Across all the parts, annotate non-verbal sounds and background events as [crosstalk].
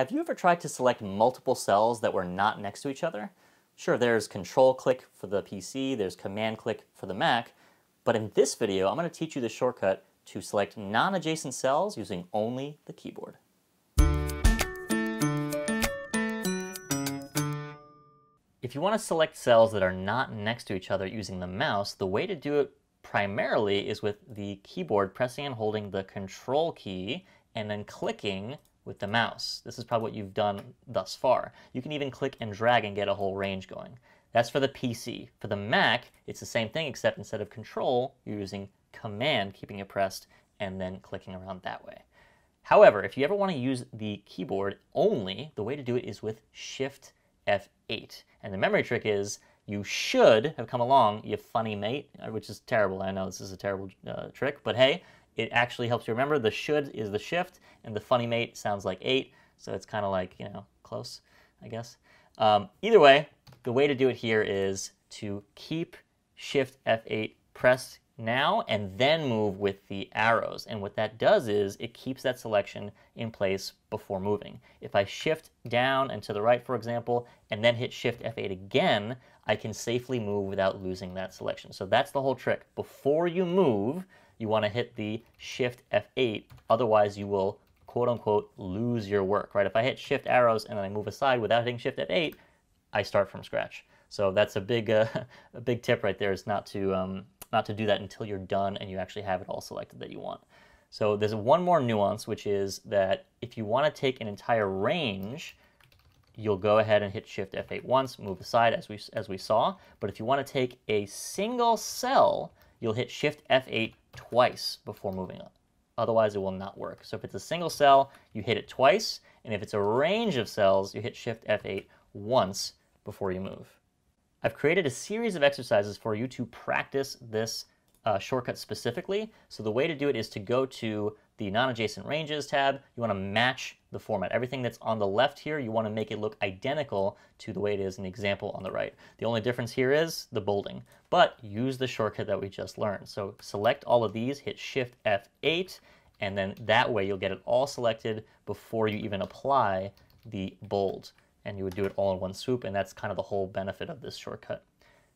Have you ever tried to select multiple cells that were not next to each other? Sure, there's control click for the PC, there's command click for the Mac, but in this video, I'm going to teach you the shortcut to select non-adjacent cells using only the keyboard. If you want to select cells that are not next to each other using the mouse, the way to do it primarily is with the keyboard pressing and holding the control key and then clicking with the mouse. This is probably what you've done thus far. You can even click and drag and get a whole range going. That's for the PC. For the Mac, it's the same thing except instead of control, you're using command, keeping it pressed, and then clicking around that way. However, if you ever want to use the keyboard only, the way to do it is with Shift F8. And the memory trick is you should have come along, you funny mate, which is terrible. I know this is a terrible uh, trick, but hey, it actually helps you remember. The should is the shift, and the funny mate sounds like eight, so it's kind of like, you know, close, I guess. Um, either way, the way to do it here is to keep Shift F8 pressed now and then move with the arrows. And what that does is it keeps that selection in place before moving. If I shift down and to the right, for example, and then hit Shift F8 again, I can safely move without losing that selection. So that's the whole trick. Before you move, you want to hit the Shift F8, otherwise you will quote unquote lose your work, right? If I hit Shift arrows and then I move aside without hitting Shift F8, I start from scratch. So that's a big, uh, [laughs] a big tip right there is not to, um, not to do that until you're done and you actually have it all selected that you want. So there's one more nuance, which is that if you want to take an entire range, you'll go ahead and hit Shift F8 once, move aside as we, as we saw. But if you want to take a single cell, you'll hit Shift F8 twice before moving on. Otherwise, it will not work. So if it's a single cell, you hit it twice. And if it's a range of cells, you hit Shift F8 once before you move. I've created a series of exercises for you to practice this uh, shortcut specifically. So the way to do it is to go to the non-adjacent ranges tab. You want to match the format. Everything that's on the left here, you want to make it look identical to the way it is in the example on the right. The only difference here is the bolding, but use the shortcut that we just learned. So select all of these, hit Shift F8, and then that way you'll get it all selected before you even apply the bold and you would do it all in one swoop, and that's kind of the whole benefit of this shortcut.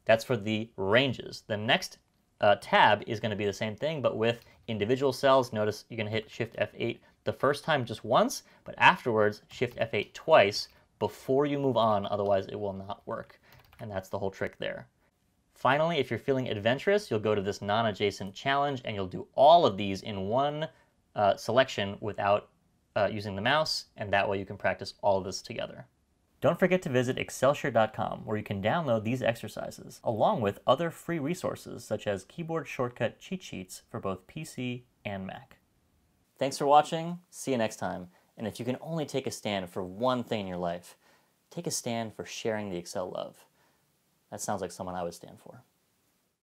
That's for the ranges. The next uh, tab is going to be the same thing, but with individual cells. Notice you're going to hit Shift F8 the first time just once, but afterwards Shift F8 twice before you move on, otherwise it will not work. And that's the whole trick there. Finally, if you're feeling adventurous, you'll go to this non-adjacent challenge and you'll do all of these in one uh, selection without uh, using the mouse, and that way you can practice all of this together. Don't forget to visit ExcelShir.com where you can download these exercises, along with other free resources such as keyboard shortcut cheat sheets for both PC and Mac. Thanks for watching, see you next time, and if you can only take a stand for one thing in your life, take a stand for sharing the Excel love. That sounds like someone I would stand for.